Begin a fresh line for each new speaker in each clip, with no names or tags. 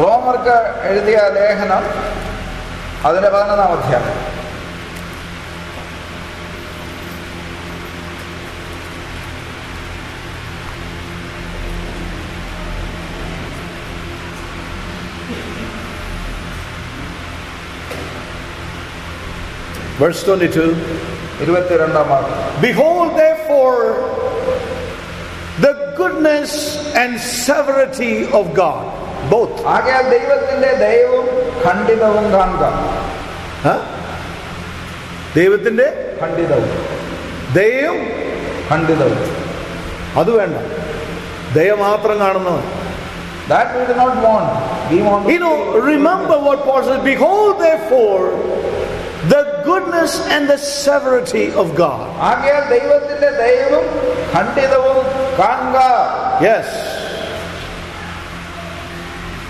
റോമർക്ക് എഴുതിയ ലേഖനം അതിന്റെ പതിനൊന്നാം അധ്യായം
Verse 22.
ഇരുപത്തിരണ്ടാം വാക്യം
Behold, therefore, the goodness and severity of God. Both.
ആകയാൽ ദൈവത്തിന്റെ ദയവും ഖണ്ഡിതവും കാണുക
Huh? ദൈവത്തിന്റെ
ഖണ്ഡിതവും
ദയം
ഖണ്ഡിതവും
അത് വേണ്ട ദയ മാത്രം കാണുന്നവൻ
That we do not want. We want
You know, remember what Paul says. Behold, therefore, the goodness and the severity of God.
ആകയാൽ ദൈവത്തിന്റെ ദയവും ഖണ്ഡിതവും കാണുക
Yes.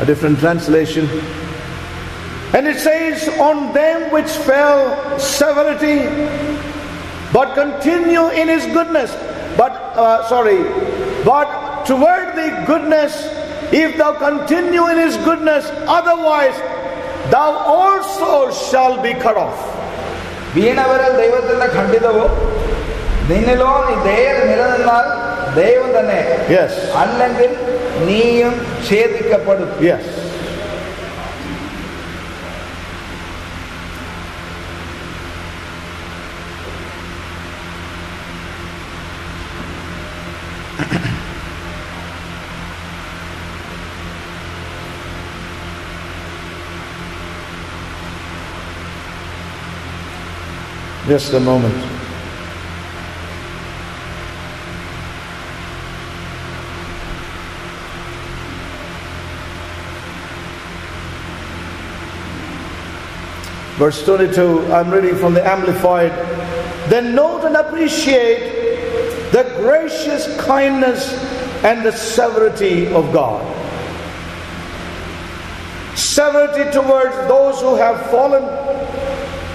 a different translation. And it says, On them which fell severity, but continue in his goodness. But, uh, sorry, but toward the goodness, if thou continue in his goodness, otherwise thou also shall be cut off.
ವೀಣವರಲ್ಲಿ ದೈವದಿಂದ ಖಂಡಿದವು ನಿನ್ನಿಲೋ ನೀ ದೇಯದ ನಿಲನನ್ನಾಲ್ ದೇವದನ್ನೇ
yes
ಅಣ್ಣಂದಿನ್ நீயும் சேதிக்கப்படும்
yes Just a moment. Verse 22, I'm reading from the Amplified. Then note and appreciate the gracious kindness and the severity of God. Severity towards those who have fallen,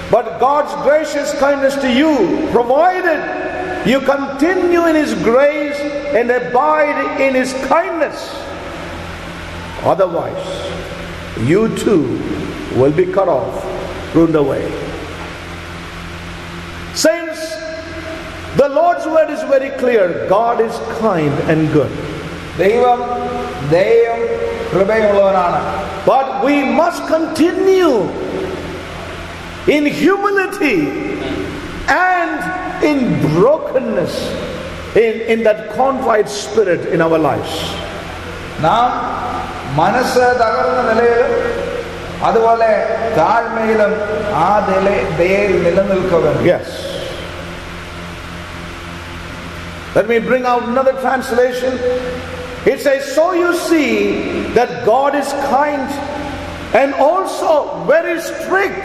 but God's gracious kindness to you, provided you continue in His grace and abide in His kindness. Otherwise, you too will be cut off, pruned away. Saints, the Lord's word is very clear God is kind and good.
ദൈവം ദയയും കൃപയുള്ളവനാണ്
But we must continue in humility and in brokenness, in, in that contrite spirit in our lives.
നാം മനസ്സ് തകർന്ന നിലയിലും അതുപോലെ താഴ്മയിലും ആ നില ദയയിൽ നിലനിൽക്കുക
Yes. Let me bring out another translation. It says, So you see that God is kind and also very strict.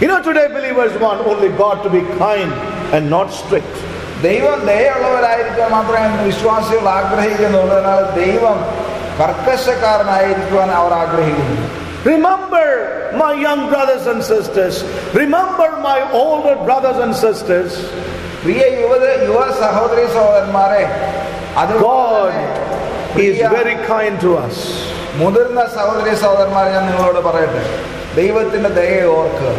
You know, today believers want only God to be kind and not strict.
ദൈവം ദയുള്ളവരായിരിക്കാൻ മാത്രമേ ഇന്ന് വിശ്വാസികൾ ആഗ്രഹിക്കുന്നുള്ളൂ എന്നാൽ ദൈവം കർക്കശക്കാരനായിരിക്കുവാൻ അവർ ആഗ്രഹിക്കുന്നു
Remember, my young brothers and sisters, remember my older brothers and sisters,
പ്രിയ യുവത യുവ സഹോദരി സഹോദരന്മാരെ അത്
God is very kind to us.
മുതിർന്ന സഹോദരി സഹോദരന്മാരെ ഞാൻ നിങ്ങളോട് പറയട്ടെ ദൈവത്തിന്റെ ദയയെ ഓർക്കുക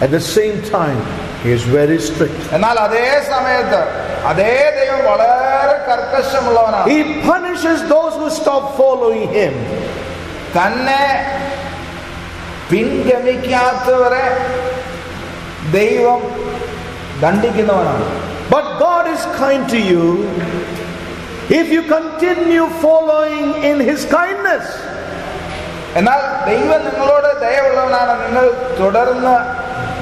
At the same time, He is very strict.
എന്നാൽ അതേ സമയത്ത് അതേ ദൈവം വളരെ കർക്കശമുള്ളവനാണ്
He punishes those who stop following Him.
തന്നെ പിൻഗമിക്കാത്തവരെ ദൈവം ദണ്ഡിക്കുന്നവനാണ്
But God is kind to you if you continue following in His kindness.
എന്നാൽ ദൈവം നിങ്ങളോട് ദയവുള്ളവനാണ് നിങ്ങൾ തുടർന്ന്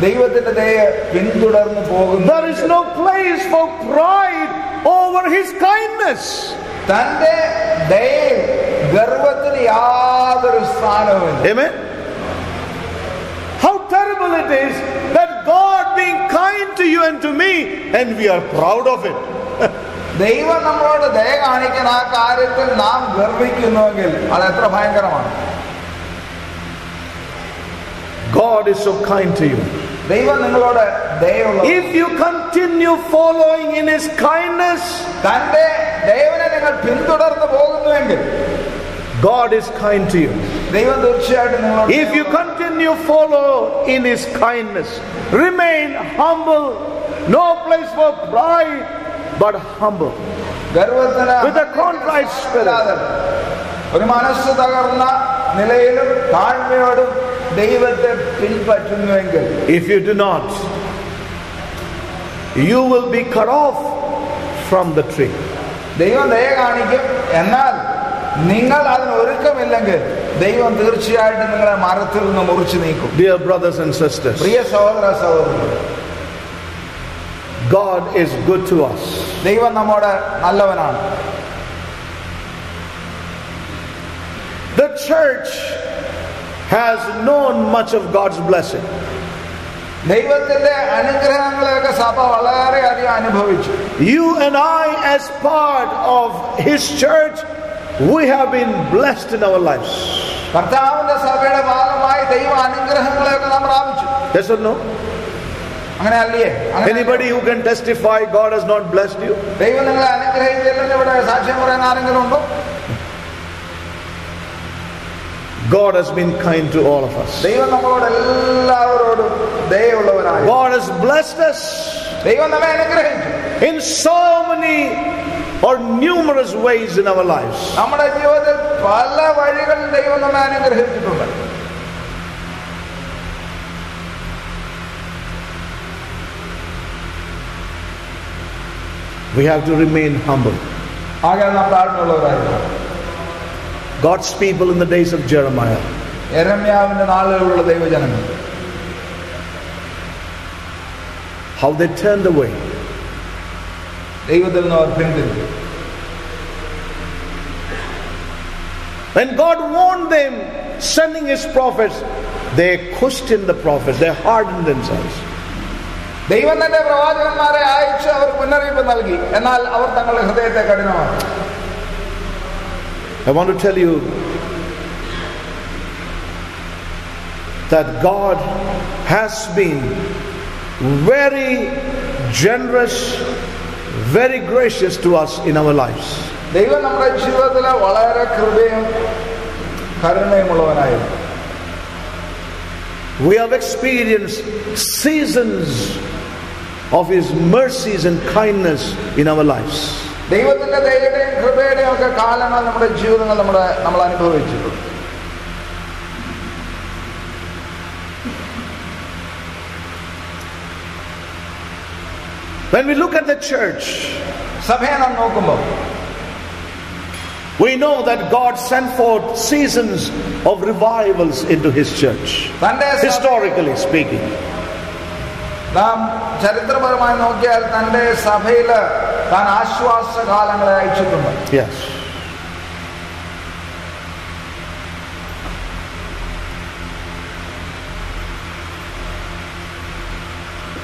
ദൈവത്തിന്റെ ദയ പിന്തുടർന്ന് പോകുന്നു
There is no place for pride over His kindness.
തന്റെ ദയയിൽ ഗർവത്തിന് യാതൊരു സ്ഥാനവുമില്ല
Amen. How terrible it is that God being kind to you and to me, and we are proud of it.
ദൈവം നമ്മളോട് ദയ കാണിക്കുന്ന ആ കാര്യത്തിൽ നാം ഗർവിക്കുന്നുവെങ്കിൽ അത് എത്ര ഭയങ്കരമാണ്
God is so kind to you.
ദൈവം നിങ്ങളോട് ദയുള്ള
If you continue following in His kindness,
തന്റെ ദൈവനെ നിങ്ങൾ പിന്തുടർന്ന് പോകുന്നുവെങ്കിൽ
God is kind to you.
ദൈവം തീർച്ചയായിട്ടും നിങ്ങളോട്
If you continue follow in His kindness, remain humble. No place for pride, but humble.
ഗർവത്തിന്
With a contrite spirit.
അല്ലാതെ ഒരു മനസ്സ് തകർന്ന നിലയിലും താഴ്മയോടും ദൈവത്തെ പിൻപറ്റുന്നുവെങ്കിൽ
If you do not, you will be cut off from the tree.
ദൈവം ദയ കാണിക്കും എന്നാൽ നിങ്ങൾ അതിന് ഒരുക്കമില്ലെങ്കിൽ ദൈവം തീർച്ചയായിട്ടും നിങ്ങളെ മരത്തിൽ നിന്ന് മുറിച്ചു നീക്കും
Dear brothers and sisters,
പ്രിയ സഹോദര സഹോദരി
God is good to us.
ദൈവം നമ്മോട് നല്ലവനാണ്
The church has known much of God's blessing.
ദൈവത്തിന്റെ അനുഗ്രഹങ്ങളെയൊക്കെ സഭ വളരെയധികം അനുഭവിച്ചു
You and I, as part of His church, we have been blessed in our lives.
കർത്താവിന്റെ സഭയുടെ ഭാഗമായി ദൈവ അനുഗ്രഹങ്ങളെയൊക്കെ നാം പ്രാപിച്ചു
Yes or no?
അങ്ങനെ അല്ലേ അങ്ങനെ
Anybody who can testify God has not blessed you?
ദൈവം നിങ്ങളെ അനുഗ്രഹിച്ചില്ലെന്ന് ഇവിടെ സാക്ഷ്യം പറയാൻ ആരെങ്കിലും ഉണ്ടോ
God has been kind to all of us. God has blessed us in so many or numerous ways in our lives. We have to remain humble.
ആകെ നാം താഴ്മയുള്ളവരായിരുന്നു
God's people in the days of Jeremiah,
എരമ്യാവിന്റെ നാളുകളിലുള്ള ദൈവജനങ്ങൾ
how they turned away.
ദൈവത്തിൽ നിന്ന് അവർ പിന്തിരിഞ്ഞു
When God warned them, sending his prophets, they questioned the prophets, they hardened themselves.
ദൈവം തന്റെ പ്രവാചകന്മാരെ അയച്ച് അവർ മുന്നറിയിപ്പ് നൽകി എന്നാൽ അവർ തങ്ങളുടെ ഹൃദയത്തെ കഠിനമാക്കി
I want to tell you that God has been very generous, very gracious to us in our lives.
ദൈവം നമ്മുടെ ജീവിതത്തിൽ വളരെ കൃപയും കരുണയുമുള്ളവനായിരുന്നു
We have experienced seasons of His mercies and kindness in our lives.
ദൈവത്തിന്റെ ദയയുടെയും കൃപയുടെയും ഒക്കെ കാലങ്ങൾ നമ്മുടെ ജീവിതങ്ങൾ നമ്മുടെ നമ്മൾ അനുഭവിച്ചിട്ടുണ്ട്
When we look at the church,
സഭയെ നാം നോക്കുമ്പോൾ
we know that God sent forth seasons of revivals into His church,
തന്റെ സഭ-
historically speaking.
നാം ചരിത്രപരമായി നോക്കിയാൽ തന്റെ സഭയില് താൻ ആശ്വാസ കാലങ്ങളെ അയച്ചിട്ടുണ്ട്
Yes.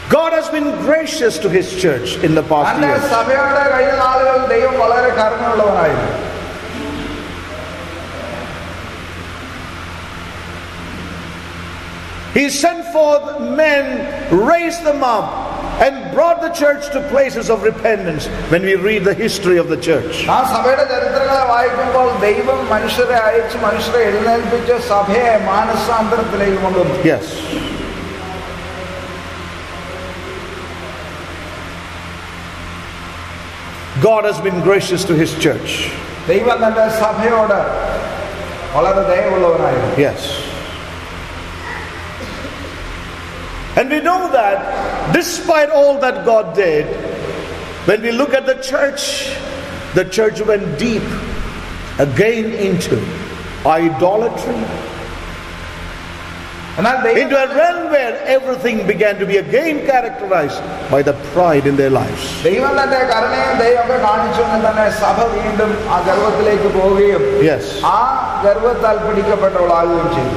God has been gracious to His church in the past
തന്റെ
years.
സഭയുടെ കഴിഞ്ഞ നാളുകളിൽ ദൈവം വളരെ കരുണയുള്ളവനായിരുന്നു
He sent forth men, raised them up, and brought the church to places of repentance when we read the history of the church.
ആ സഭയുടെ ചരിത്രങ്ങളെ വായിക്കുമ്പോൾ ദൈവം മനുഷ്യരെ അയച്ച് മനുഷ്യരെ എഴുന്നേൽപ്പിച്ച് സഭയെ മാനസാന്തരത്തിലേക്ക് കൊണ്ടുവന്നു
Yes. God has been gracious to his church.
ദൈവം തന്റെ സഭയോട് വളരെ ദയവുള്ളവനായിരുന്നു
Yes. And we know that despite all that God did, when we look at the church, the church went deep again into idolatry,
എന്നാൽ ദൈവം
into a realm where everything began to be again characterized by the pride in their lives.
ദൈവം തന്റെ കരുണയും ദൈവമൊക്കെ കാണിച്ചുകൊണ്ട് തന്നെ സഭ വീണ്ടും ആ ഗർവത്തിലേക്ക് പോവുകയും
Yes.
ആ ഗർവത്താൽ പിടിക്കപ്പെട്ടവളാകുകയും ചെയ്തു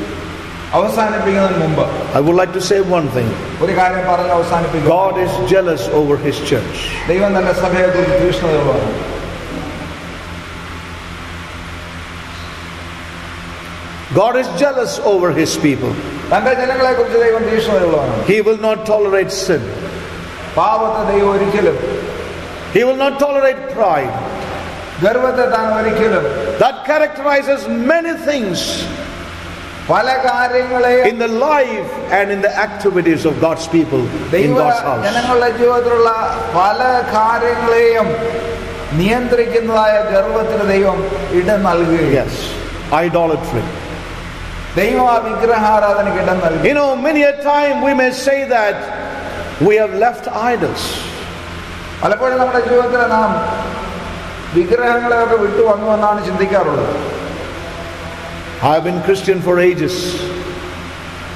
അവസാനിപ്പിക്കുന്നതിന് മുമ്പ്
I would like to say one thing.
ഒരു കാര്യം പറഞ്ഞ് അവസാനിപ്പിക്കും
God is jealous over his church.
ദൈവം തന്റെ സഭയെ കുറിച്ച് തീഷ്ണതയുള്ളതാണ്
God is jealous over his people.
തന്റെ ജനങ്ങളെ കുറിച്ച് ദൈവം തീഷ്ണതയുള്ളതാണ്
He will not tolerate sin.
പാവത്തെ ദൈവം ഒരിക്കലും
He will not tolerate pride.
ഗർവത്തെ താൻ ഒരിക്കലും
That characterizes many things
പല കാര്യങ്ങളെയും
in the life and in the activities of God's people in
ദൈവ
God's house.
ജനങ്ങളുടെ ജീവിതത്തിലുള്ള പല കാര്യങ്ങളെയും നിയന്ത്രിക്കുന്നതായ ഗർവത്തിന് ദൈവം ഇടം നൽകുകയും
Yes. Idolatry.
ദൈവം ആ വിഗ്രഹാരാധനയ്ക്ക് ഇടം നൽകി
You know, many a time we may say that we have left idols.
പലപ്പോഴും നമ്മുടെ ജീവിതത്തിൽ നാം വിഗ്രഹങ്ങളെയൊക്കെ വിട്ടു വന്നു എന്നാണ് ചിന്തിക്കാറുള്ളത്
I have been Christian for ages.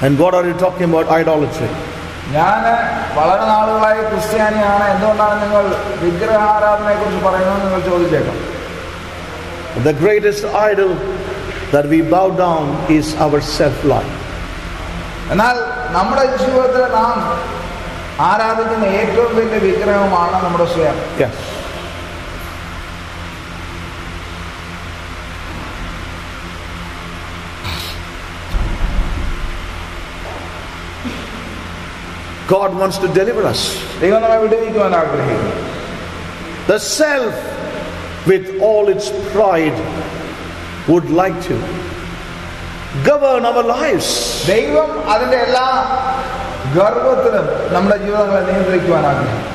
And what are you talking about idolatry?
ഞാൻ വളരെ നാളുകളായി ക്രിസ്ത്യാനിയാണ് എന്തുകൊണ്ടാണ് നിങ്ങൾ വിഗ്രഹാരാധനയെ കുറിച്ച് പറയുന്നത് നിങ്ങൾ ചോദിച്ചേക്കാം
The greatest idol that we bow down is our self life.
എന്നാൽ നമ്മുടെ ജീവിതത്തിൽ നാം ആരാധിക്കുന്ന ഏറ്റവും വലിയ വിഗ്രഹമാണ് നമ്മുടെ സ്വയം
Yes. God wants to deliver us.
ദൈവം നമ്മെ വിടുവിക്കുവാൻ ആഗ്രഹിക്കുന്നു
The self, with all its pride, would like to govern our lives.
ദൈവം അതിന്റെ എല്ലാ ഗർവത്തിലും നമ്മുടെ ജീവിതങ്ങളെ നിയന്ത്രിക്കുവാൻ ആഗ്രഹിക്കുന്നു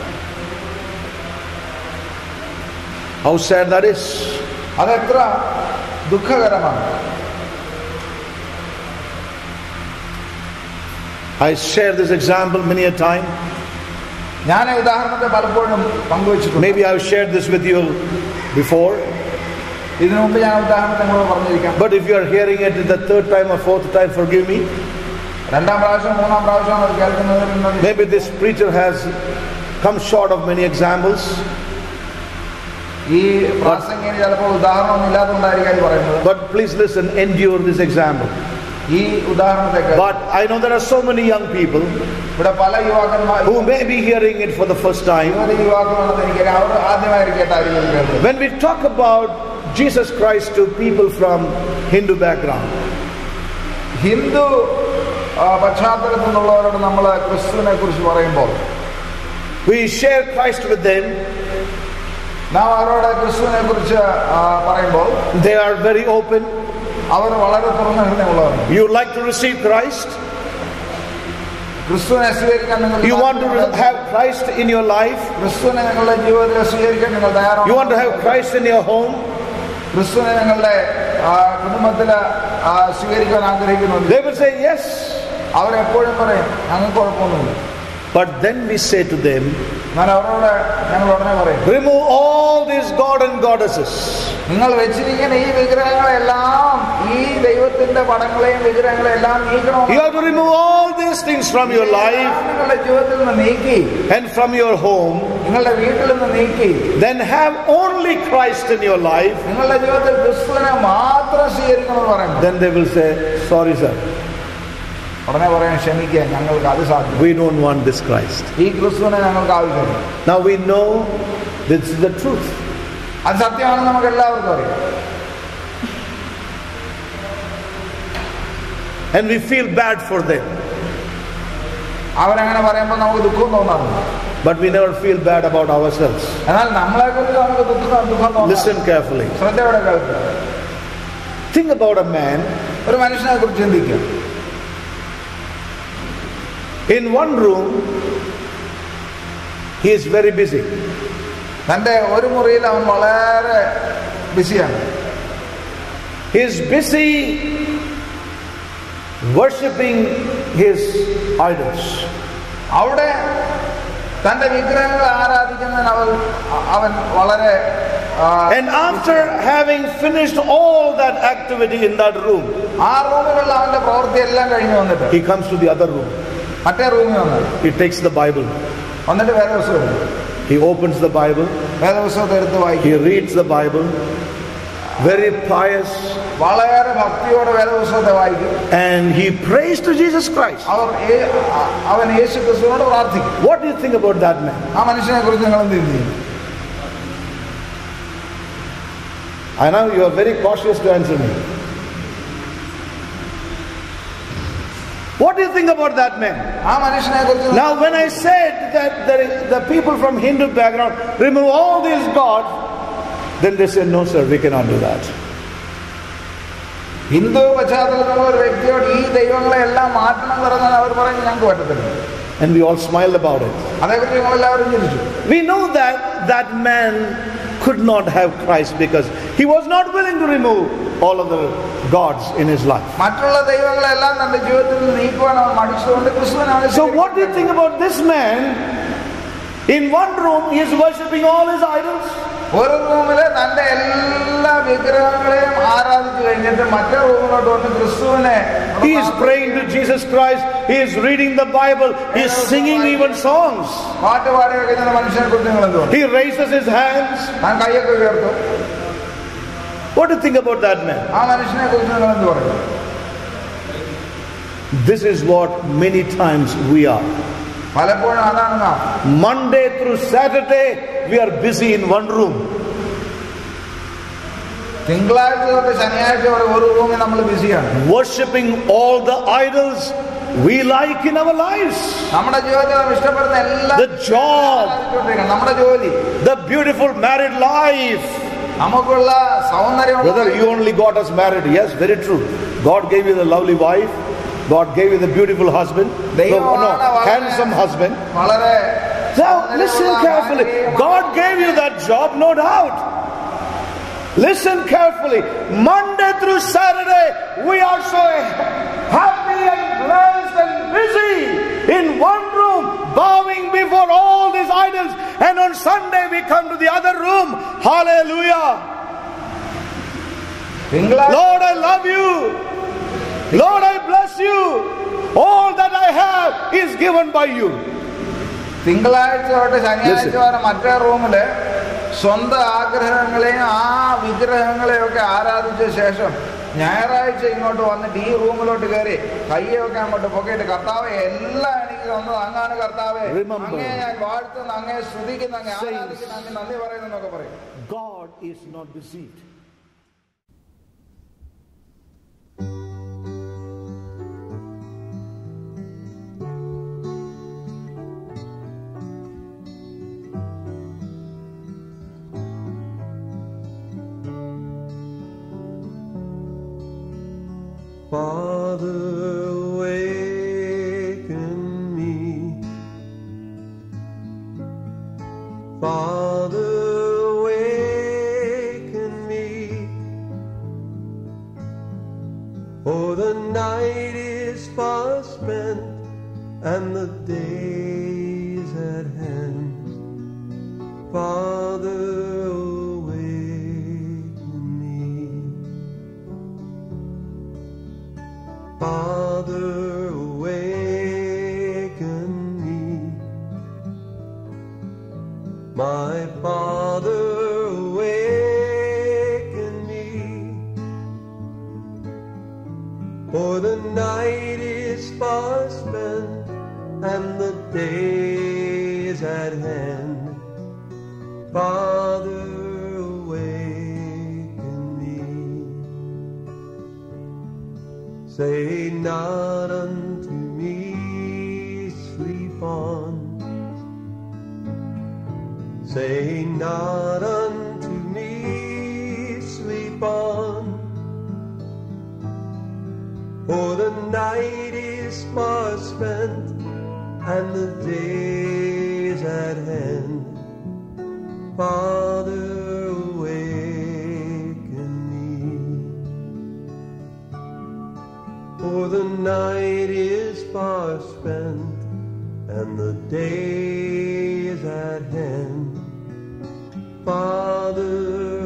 How sad that is.
അതെത്ര ദുഃഖകരമാണ്
I share this example many a time.
ഞാൻ ഈ ഉദാഹരണത്തെ പലപ്പോഴും പങ്കുവച്ചിട്ടുണ്ട്
Maybe I've shared this with you before.
ഇതിനു മുമ്പ് ഞാൻ ഉദാഹരണത്തെ കൂടെ പറഞ്ഞിരിക്കാം
But if you are hearing it the third time or fourth time, forgive me.
രണ്ടാം പ്രാവശ്യം മൂന്നാം പ്രാവശ്യമാണ് അത് കേൾക്കുന്നതിൽ
Maybe this preacher has come short of many examples.
ഈ പ്രാസംഗിന് ചിലപ്പോൾ ഉദാഹരണമൊന്നും ഇല്ലാത്തതുകൊണ്ടായിരിക്കും ഇത് പറയുന്നത്
But please listen, endure this example.
ഈ ഉദാഹരണത്തെ കേൾക്കുക.
But I know there are so many young people
ഇവിടെ പല യുവാക്കന്മാർ
who may be hearing it for the first time.
യുവതി യുവാക്കളുണ്ടെന്ന് എനിക്കറിയാം അവർ ആദ്യമായി കേട്ടായിരിക്കും ഇത് കേൾക്കുന്നത്
When we talk about Jesus Christ to people from Hindu background,
Hindu ആ, പശ്ചാത്തലത്തിൽ നിന്നുള്ളവരോട് നമ്മൾ ക്രിസ്തുവിനെ കുറിച്ച് പറയുമ്പോൾ
we share Christ with them.
നാം അവരോട് ക്രിസ്തുവിനെ കുറിച്ച് ആ, പറയുമ്പോൾ
They are very open.
അവർ വളരെ തുറന്ന ഹൃദയമുള്ളവരാണ്
You like to receive Christ.
ക്രിസ്തുവിനെ സ്വീകരിക്കാൻ നിങ്ങൾ
You want to re- have Christ in your life.
ക്രിസ്തുവിനെ നിങ്ങളുടെ ജീവിതത്തിൽ സ്വീകരിക്കാൻ നിങ്ങൾ
You want to have
തയ്യാറാണ്
Christ in your home.
ക്രിസ്തുവിനെ നിങ്ങളുടെ ആ, കുടുംബത്തിൽ ആ, സ്വീകരിക്കാൻ ആഗ്രഹിക്കുന്നുണ്ട്
They will say yes.
അവരെപ്പോഴും പറയും ഞങ്ങൾക്ക് കുഴപ്പമൊന്നുമില്ല
But then we say to them,
ഞാൻ അവരോട് ഞങ്ങൾ ഉടനെ പറയും
remove all these god and goddesses.
നിങ്ങൾ വെച്ചിരിക്കുന്ന ഈ വിഗ്രഹങ്ങളെല്ലാം ഈ ദൈവത്തിന്റെ പടങ്ങളെയും വിഗ്രഹങ്ങളെയും എല്ലാം നീക്കണം
You have to remove all these things from your life
നിങ്ങളുടെ ജീവിതത്തിൽ നിന്ന് നീക്കി
and from your home.
നിങ്ങളുടെ വീട്ടിൽ നിന്ന് നീക്കി
Then have only Christ in your life.
നിങ്ങളുടെ ജീവിതത്തിൽ ക്രിസ്തുവിനെ മാത്രം സ്വീകരിക്കണമെന്ന് പറയുന്നു
Then they will say, sorry, sir.
ഉടനെ പറയാൻ ക്ഷമിക്കുക ഞങ്ങൾക്ക് അത് സാധിക്കും
We don't want this Christ.
ഈ ക്രിസ്തുവിനെ ഞങ്ങൾക്ക് ആവശ്യമില്ല
Now we know this is the truth.
അത് സത്യമാണെന്ന് നമുക്ക് എല്ലാവർക്കും അറിയാം
and we feel bad for them.
അവരങ്ങനെ പറയുമ്പോൾ നമുക്ക് ദുഃഖം തോന്നാറുണ്ട്
But we never feel bad about ourselves.
എന്നാൽ നമ്മളെ കുറിച്ച് നമുക്ക് ദുഃഖം ദുഃഖം തോന്നാറുണ്ട്
Listen carefully.
ശ്രദ്ധയോടെ കേൾക്കുക
Think about a man
ഒരു മനുഷ്യനെ കുറിച്ച് ചിന്തിക്കുക
in one room, he is very busy.
തന്റെ ഒരു മുറിയിൽ അവൻ വളരെ ബിസിയാണ്
He is busy worshipping his idols.
അവിടെ തന്റെ വിഗ്രഹങ്ങളെ ആരാധിക്കുന്നതിന് അവൻ അവൻ വളരെ ആ,
And after having finished all that activity in that room,
ആ റൂമിലുള്ള അവന്റെ പ്രവൃത്തി എല്ലാം കഴിഞ്ഞു വന്നിട്ട്
he comes to the other room.
മറ്റേ റൂമിൽ വന്നത്
He takes the Bible.
വന്നിട്ട് വേദപുസ്തകം എടുക്കും
He opens the Bible.
വേദപുസ്തകത്തെ എടുത്ത് വായിക്കും
He reads the Bible. Very pious.
വളരെ ഭക്തിയോടെ വേദപുസ്തകത്തെ വായിക്കും
And he prays to Jesus Christ.
അവർ ഏ- അ- അവൻ യേശു ക്രിസ്തുവിനോട് പ്രാർത്ഥിക്കും
What do you think about that man?
ആ മനുഷ്യനെ കുറിച്ച് നിങ്ങൾ എന്ത് ചെയ്യും
I know you are very cautious to answer me. What do you think about that man?
ആ മനുഷ്യനെ കുറിച്ച്
Now, when I said that the, the people from Hindu background remove all these gods, then they said, no, sir, we cannot do that.
Hindu പശ്ചാത്തലത്തിലുള്ള ഒരു വ്യക്തിയോട് ഈ ദൈവങ്ങളെ എല്ലാം മാറ്റണം എന്ന് പറഞ്ഞാൽ അവർ പറയുന്നത് ഞങ്ങൾക്ക് പറ്റത്തില്ല
And we all smiled about it.
അതേക്കുറിച്ച് ഞങ്ങളെല്ലാവരും ചിന്തിച്ചു
We know that that man could not have Christ because he was not willing to remove all of the gods in his life. So, what do you think about this man? In one room, he is worshipping all his idols.
ഒരു റൂമില് തന്റെ എല്ലാ വിഗ്രഹങ്ങളെയും ആരാധിച്ചു കഴിഞ്ഞിട്ട് മറ്റേ റൂമിലോട്ട് വന്ന് ക്രിസ്തുവിനെ
He is praying to Jesus Christ. He is reading the Bible. He is singing even songs.
പാട്ട് പാടിയൊക്കെ ചെയ്യുന്ന മനുഷ്യനെ കുറിച്ച് നിങ്ങൾ എന്തുകൊണ്ട്
He raises his hands.
താൻ കൈയൊക്കെ ഉയർത്തും
What do you think about that man?
ആ മനുഷ്യനെ കുറിച്ച് നിങ്ങൾ എന്ത് പറയും
This is what many times we are.
പലപ്പോഴും അതാണ് നാം
Monday through Saturday, we are busy in one room.
തിങ്കളാഴ്ച തൊട്ട് ശനിയാഴ്ച വരെ ഒരു റൂമിൽ നമ്മൾ ബിസിയാണ്
Worshipping all the idols we like in our lives.
നമ്മുടെ ജീവിതത്തിൽ നാം ഇഷ്ടപ്പെടുന്ന എല്ലാ
The job,
ആരാധിച്ചുകൊണ്ടിരിക്കണം. നമ്മുടെ ജോലി
the beautiful married life.
നമുക്കുള്ള സൗന്ദര്യം
Brother, you only got us married. Yes, very true. God gave you the lovely wife. God gave you the beautiful husband, the, no, handsome husband. Now, listen carefully. God gave you that job, no doubt. Listen carefully. Monday through Saturday, we are so happy and blessed and busy in one room, bowing before all these idols. And on Sunday, we come to the other room. Hallelujah. Lord, I love you. Lord, I bless you. All that I have is given by you.
തിങ്കളാഴ്ച തൊട്ട് ശനിയാഴ്ച വരെ മറ്റേ റൂമിൽ സ്വന്തം ആഗ്രഹങ്ങളെയും ആ വിഗ്രഹങ്ങളെയും ഒക്കെ ആരാധിച്ച ശേഷം ഞായറാഴ്ച ഇങ്ങോട്ട് വന്നിട്ട് ഈ റൂമിലോട്ട് കയറി കയ്യൊക്കെ അങ്ങോട്ട് പൊക്കിയിട്ട് കർത്താവെ എല്ലാം എനിക്ക് തന്നത് അങ്ങാണ് കർത്താവെ. അങ്ങേ ഞാൻ വാഴ്ത്തുന്ന. അങ്ങേ സ്തുതിക്കുന്നു. അങ്ങേ ആരാധിക്കുന്ന. അങ്ങ് നന്ദി പറയുന്നൊക്കെ പറയും.
God is not deceived.
My Father, awaken me. For the night is far spent and the day is at hand. Father, awaken me. Say not unto Say not unto me, sleep on. For the night is far spent and the day is at hand. Father, awaken me. For the night is far spent and the day is at hand. Father.